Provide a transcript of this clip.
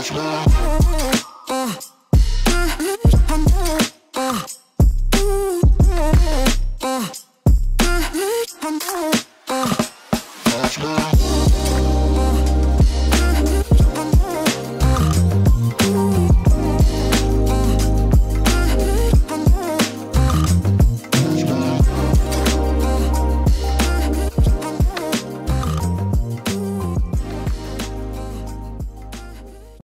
Let's go.